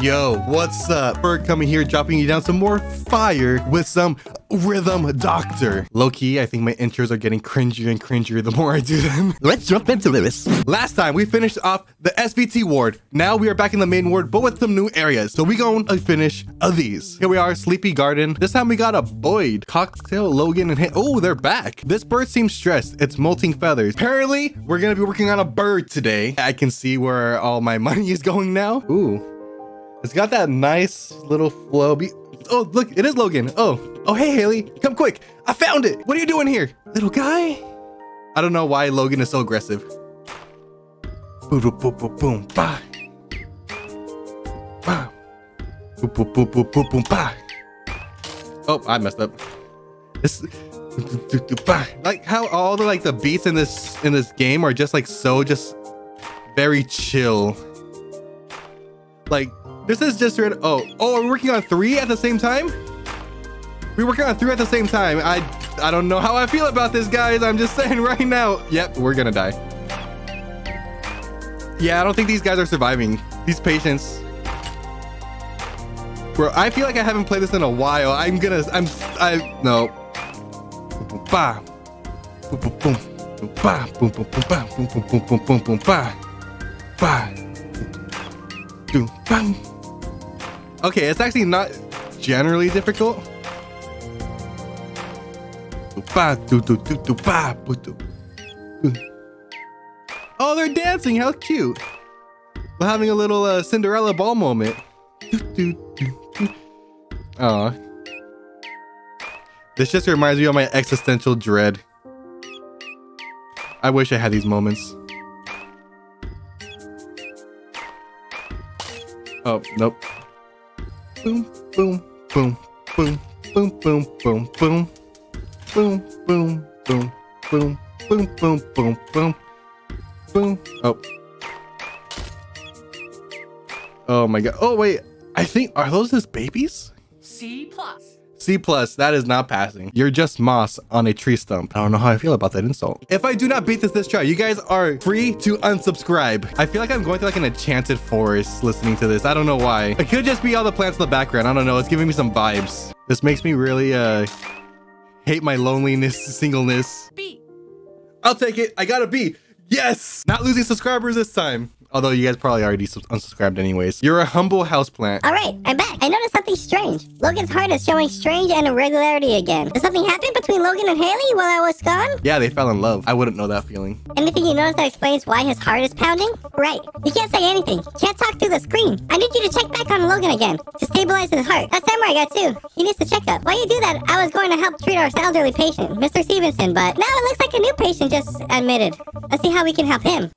Yo, what's up? Bird coming here, dropping you down some more fire with some Rhythm Doctor. Low key, I think my intros are getting cringier and cringier the more I do them. Let's jump into this. Last time we finished off the SVT ward. Now we are back in the main ward, but with some new areas. So we gonna finish of these. Here we are, Sleepy Garden. This time we got a Boyd, Cocktail, Logan, and Hit. Oh, they're back. This bird seems stressed. It's molting feathers. Apparently, we're gonna be working on a bird today. I can see where all my money is going now. Ooh. It's got that nice little flow. Oh, look, it is Logan. Oh, oh, hey, Hailey, come quick. I found it. What are you doing here? Little guy? I don't know why Logan is so aggressive. Boom, boom, boom, boom, boom, bah. Bah. Boom, boom, boom, boom, boom, boom, bah. Oh, I messed up. This, like how all the like the beats in this in this game are just like so just very chill. Like this is just red. Oh, oh, are we working on three at the same time? We're working on three at the same time. I, I don't know how I feel about this, guys. I'm just saying right now. Yep, we're gonna die. Yeah, I don't think these guys are surviving. These patients. Bro, I feel like I haven't played this in a while. I'm gonna, I'm, I, no. Ba. Boom, boom, boom. Ba. Boom, boom, boom, ba. Boom, boom, boom, boom, boom, boom, ba. Ba. Boom, bang. Okay, it's actually not generally difficult. Oh, they're dancing. How cute. We're having a little uh, Cinderella ball moment. Oh. This just reminds me of my existential dread. I wish I had these moments. Oh, nope boom, boom, boom, boom, boom, boom, boom, boom, boom, boom, boom, boom, boom, boom, boom, boom, boom. Oh. Oh my god. Oh wait. I think are those his babies? C plus. C plus, that is not passing. You're just moss on a tree stump. I don't know how I feel about that insult. If I do not beat this this try, you guys are free to unsubscribe. I feel like I'm going through like an enchanted forest listening to this. I don't know why. It could just be all the plants in the background. I don't know. It's giving me some vibes. This makes me really uh hate my loneliness, singleness. B. I'll take it. I got a B. Yes! Not losing subscribers this time. Although you guys probably already unsubscribed anyways. You're a humble houseplant. All right, I'm back. I noticed something strange. Logan's heart is showing strange and irregularity again. Did something happen between Logan and Hailey while I was gone? Yeah, they fell in love. I wouldn't know that feeling. Anything you notice that explains why his heart is pounding? Right. You can't say anything. Can't talk through the screen. I need you to check back on Logan again to stabilize his heart. That samurai got too. He needs to check up. While you do that, I was going to help treat our elderly patient, Mr. Stevenson, but now it looks like a new patient just admitted. Let's see how we can help him.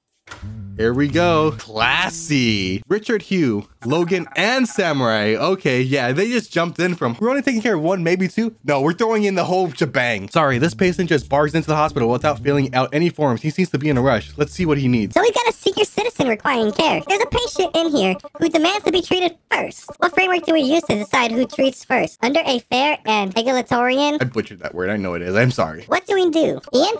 Here we go. Classy. Richard Hugh, Logan, and Samurai. Okay, yeah, they just jumped in from. We're only taking care of one, maybe two. No, we're throwing in the whole shebang. Sorry, this patient just barged into the hospital without filling out any forms. He seems to be in a rush. Let's see what he needs. So we've got a senior citizen requiring care. There's a patient in here who demands to be treated first. What framework do we use to decide who treats first? Under a fair and egalitarian? I butchered that word. I know it is. I'm sorry. What do we do? Ian?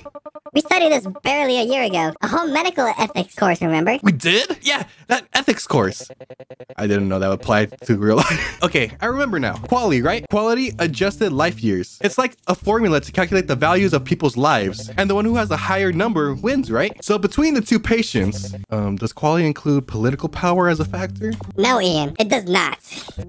We studied this barely a year ago. A whole medical ethics course, remember? We did? Yeah, that ethics course. I didn't know that would apply to real life. okay, I remember now. Quality, right? Quality adjusted life years. It's like a formula to calculate the values of people's lives. And the one who has a higher number wins, right? So between the two patients, um, does quality include political power as a factor? No, Ian, it does not.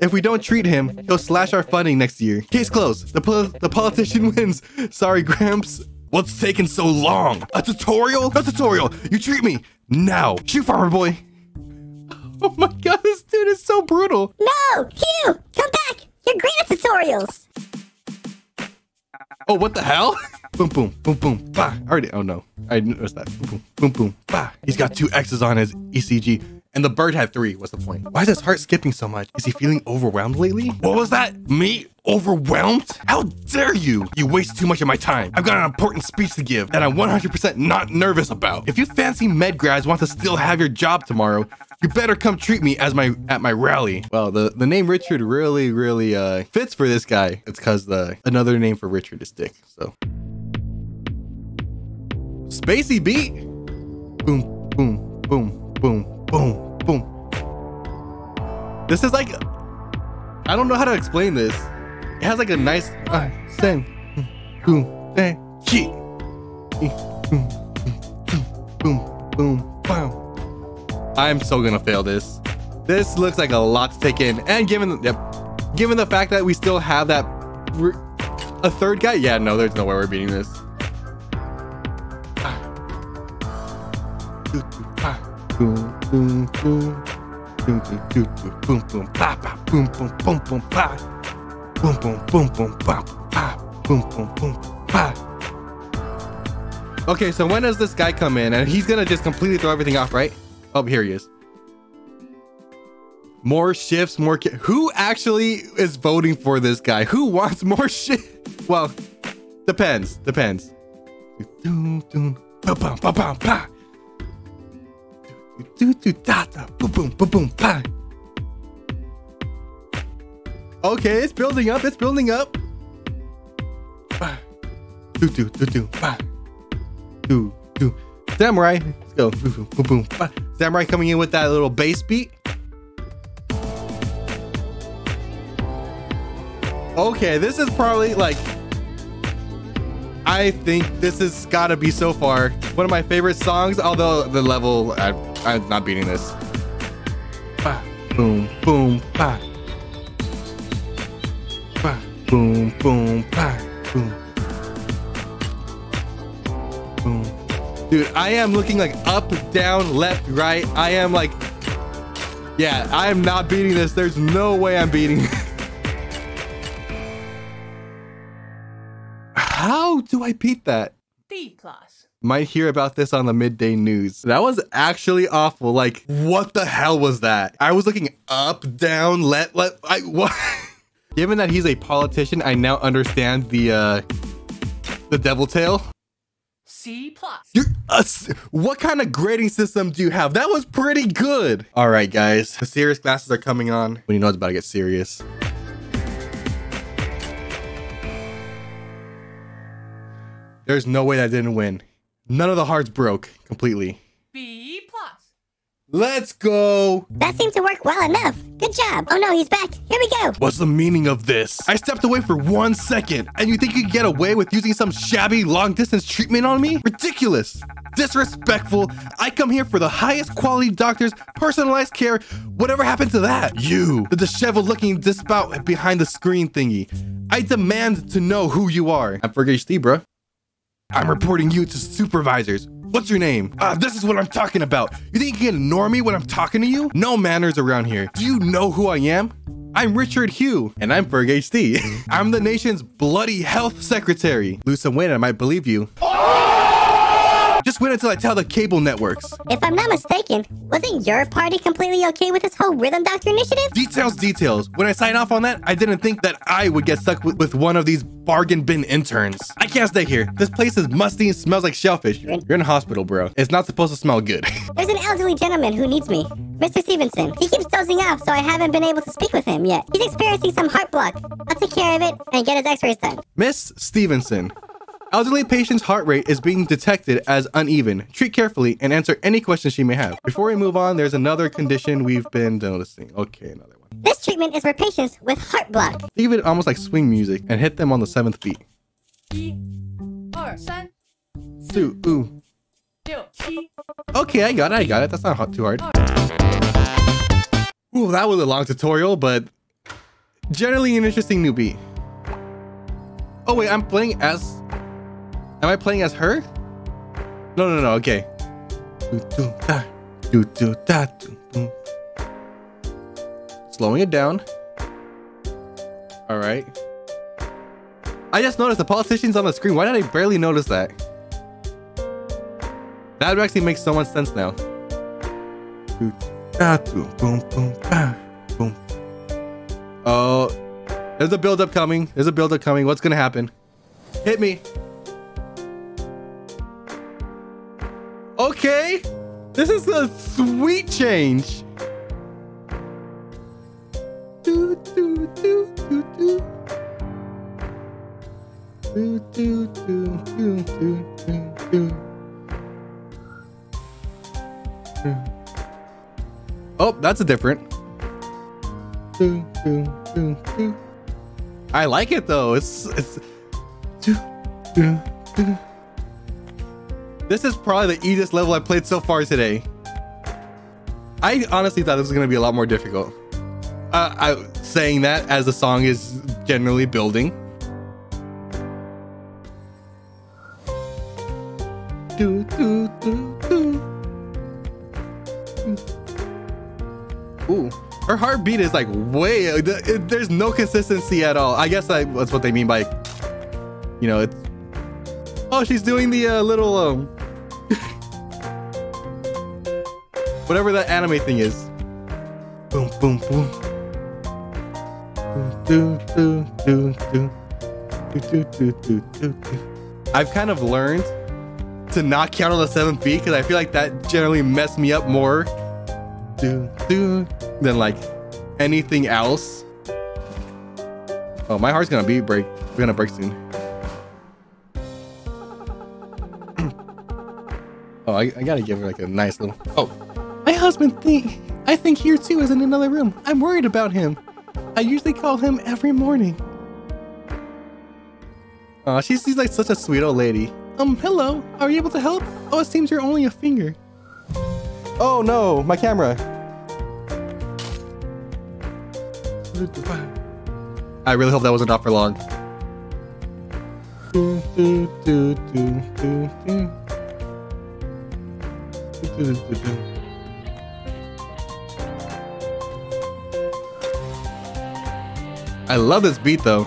If we don't treat him, he'll slash our funding next year. Case closed. The, pol the politician wins. Sorry, Gramps. What's taking so long? A tutorial? A tutorial. You treat me now. Shoot, farmer boy. Oh my god, this dude is so brutal. No, Hugh, come back. You're great at tutorials. Oh, what the hell? boom, boom, boom, boom, bah. Already, oh no. I noticed that. Boom, boom, boom, boom, bah. He's got two X's on his ECG. And the bird had three. What's the point? Why is his heart skipping so much? Is he feeling overwhelmed lately? What was that? Me? Overwhelmed? How dare you? You waste too much of my time. I've got an important speech to give that I'm 100% not nervous about. If you fancy med grads want to still have your job tomorrow, you better come treat me as my at my rally. Well, the, the name Richard really, really uh, fits for this guy. It's because the another name for Richard is Dick. So, Spacey beat. Boom, boom, boom, boom, boom, boom. This is like, I don't know how to explain this. It has like a nice, uh, sing, boom, eh, chi, boom, boom, boom, boom. I'm so gonna fail this. This looks like a lot to take in, and given, yep, given the fact that we still have that, a third guy, yeah, no, there's no way we're beating this. Okay, so when does this guy come in? And he's gonna just completely throw everything off, right? Oh, here he is. More shifts, more. Who actually is voting for this guy? Who wants more shit? Well, depends. Depends. Do, do, da, da, boom, boom, boom, boom, pa. Okay, it's building up. It's building up. Do, do, do, do. Do, do. Samurai. Let's go. Boom, boom, boom, boom. Samurai coming in with that little bass beat. Okay, this is probably like I think this has got to be so far one of my favorite songs. Although the level, I, I'm not beating this. Bah, boom, boom, bah. Bah, boom, boom, bah, boom. Boom. Dude, I am looking like up, down, left, right. I am like, yeah, I am not beating this. There's no way I'm beating How do I beat that? D plus. Might hear about this on the midday news. That was actually awful. Like, what the hell was that? I was looking up, down, let, let, I, what? Given that he's a politician, I now understand the, uh, the devil tail. C plus. You're, uh, what kind of grading system do you have? That was pretty good. All right, guys. The serious classes are coming on when you know it's about to get serious. There's no way that didn't win. None of the hearts broke completely. B plus. Let's go. That seemed to work well enough. Good job. Oh no, he's back. Here we go. What's the meaning of this? I stepped away for one second, and you think you can get away with using some shabby long distance treatment on me? Ridiculous. Disrespectful. I come here for the highest quality doctors, personalized care. Whatever happened to that? You, the disheveled looking dispout behind the screen thingy. I demand to know who you are. I'm Ferg HD, bro. I'm reporting you to supervisors. What's your name? Ah, uh, this is what I'm talking about. You think you can ignore me when I'm talking to you? No manners around here. Do you know who I am? I'm Richard Hugh, and I'm Ferg HD. I'm the nation's bloody health secretary. Lose some weight, I might believe you. Just wait until I tell the cable networks. If I'm not mistaken, wasn't your party completely okay with this whole Rhythm Doctor initiative? Details, details. When I signed off on that, I didn't think that I would get stuck with, with one of these bargain bin interns. I can't stay here. This place is musty and smells like shellfish. You're in a hospital, bro. It's not supposed to smell good. There's an elderly gentleman who needs me. Mr. Stevenson. He keeps dozing off, so I haven't been able to speak with him yet. He's experiencing some heart block. I'll take care of it and get his x-rays done. Miss Stevenson. Elderly patient's heart rate is being detected as uneven. Treat carefully and answer any questions she may have. Before we move on, there's another condition we've been noticing. Okay, another one. This treatment is for patients with heart block. Think of it almost like swing music and hit them on the seventh beat. Two, ooh. Okay, I got it, I got it. That's not too hard. Ooh, that was a long tutorial, but generally an interesting newbie. Oh wait, I'm playing as Am I playing as her? No, no, no. Okay. Slowing it down. All right. I just noticed the politicians on the screen. Why did I barely notice that? That actually makes so much sense now. Oh, there's a build-up coming. There's a build-up coming. What's gonna happen? Hit me. Okay. This is a sweet change. Do, do, do, do, do. Do, do, do, do, do, do, do. Hmm. Oh, that's a different. do, do, do, do. I like it though. It's it's. Do, do, do. This is probably the easiest level I've played so far today. I honestly thought this was gonna be a lot more difficult. Uh, I saying that as the song is generally building. Do, do, do, do. Ooh, her heartbeat is like way. it- There's no consistency at all. I guess I, that's what they mean by, you know, it's. Oh, she's doing the uh, little um. Whatever that anime thing is. Boom, boom, boom. Do, do, do, do. Do, do, do, do. I've kind of learned to not count on the seventh beat because I feel like that generally messed me up more do, do, than like anything else. Oh, my heart's gonna beat break. We're gonna break soon. oh, I, I gotta give her like a nice little. Oh, husband think I think here too is in another room. I'm worried about him. I usually call him every morning. Aw, she seems like such a sweet old lady. Um, hello. Are you able to help? Oh, it seems you're only a finger. Oh no, my camera. I really hope that wasn't off for long. I love this beat though.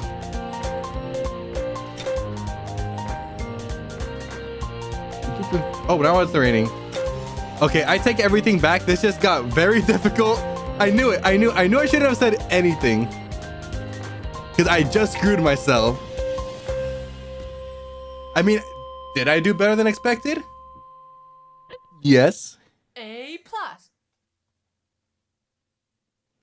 Oh, now it's raining. Okay, I take everything back. This just got very difficult. I knew it. I knew I knew I shouldn't have said anything. Cause I just screwed myself. I mean, did I do better than expected? Yes. A plus.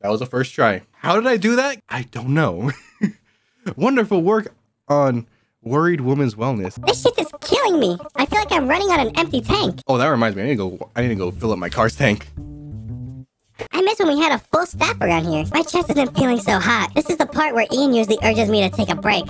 That was the first try. How did I do that? I don't know. Wonderful work on worried woman's wellness. This shit is killing me. I feel like I'm running on an empty tank. Oh, that reminds me. I need to go. I need to go fill up my car's tank. I miss when we had a full staff around here. My chest isn't feeling so hot. This is the part where Ian usually urges me to take a break.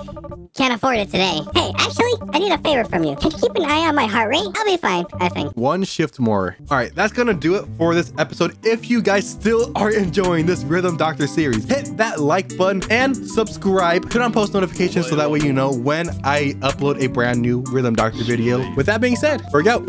Can't afford it today. Hey, actually, I need a favor from you. Can you keep an eye on my heart rate? I'll be fine, I think. One shift more. All right, that's gonna do it for this episode. If you guys still are enjoying this Rhythm Doctor series, hit that like button and subscribe. Turn on post notifications so that way you know when I upload a brand new Rhythm Doctor video. With that being said, we're out.